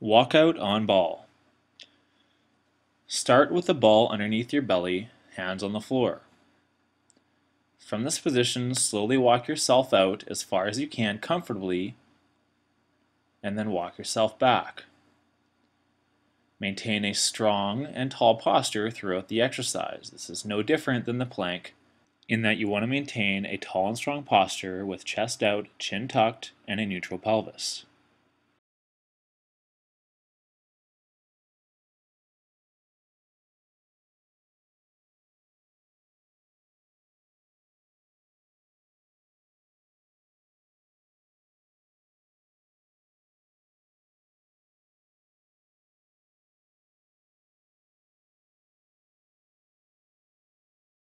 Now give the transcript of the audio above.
Walk out on ball. Start with the ball underneath your belly, hands on the floor. From this position, slowly walk yourself out as far as you can comfortably, and then walk yourself back. Maintain a strong and tall posture throughout the exercise. This is no different than the plank in that you want to maintain a tall and strong posture with chest out, chin tucked, and a neutral pelvis.